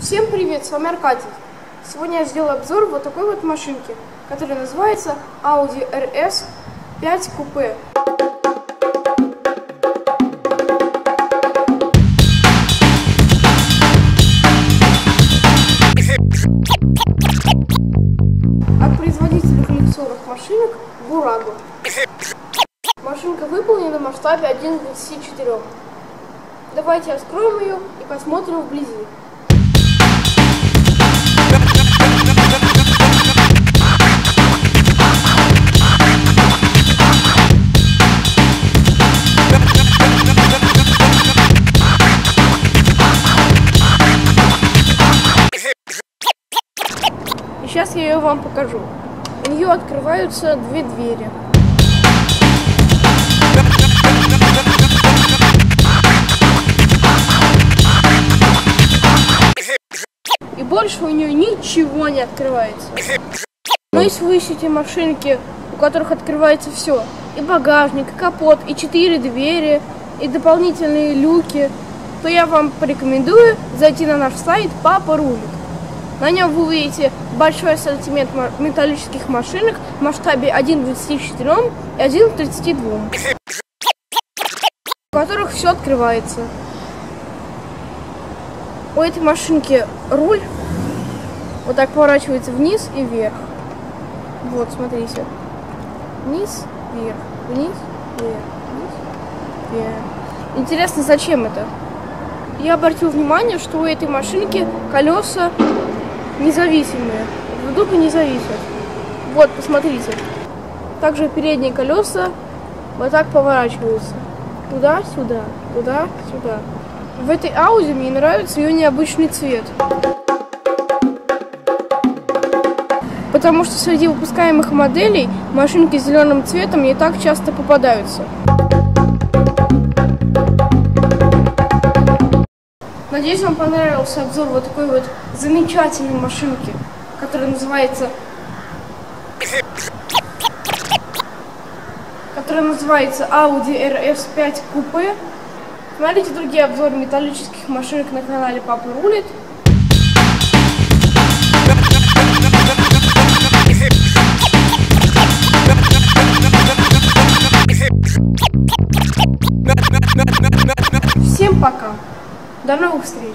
Всем привет, с вами Аркадий. Сегодня я сделаю обзор вот такой вот машинки, которая называется Audi RS 5 Coupe. От производителя коллекционных машинок Burago. Машинка выполнена в масштабе 1 к 24. Давайте откроем ее и посмотрим вблизи. И сейчас я ее вам покажу. У нее открываются две двери. Больше у нее ничего не открывается. Но если вы ищете машинки, у которых открывается все, и багажник, и капот, и четыре двери, и дополнительные люки, то я вам порекомендую зайти на наш сайт Папа Рулит. На нем вы увидите большой ассортимент металлических машинок в масштабе 1 к 24 и 1 к 32, у которых все открывается. У этой машинки руль вот так поворачивается вниз и вверх. Вот, смотрите. Вниз, вверх, вниз, вверх, вниз, вверх. Интересно, зачем это? Я обратил внимание, что у этой машинки колеса независимые. Вдруг и не зависят. Вот, посмотрите. Также передние колеса вот так поворачиваются. Туда-сюда, туда-сюда. В этой Ауди мне нравится ее необычный цвет. Потому что среди выпускаемых моделей машинки с зеленым цветом не так часто попадаются. Надеюсь, вам понравился обзор вот такой вот замечательной машинки, которая называется которая называется Audi RS5 Coupe. Смотрите другие обзоры металлических машинок на канале Папа Рулит. Пока! До новых встреч!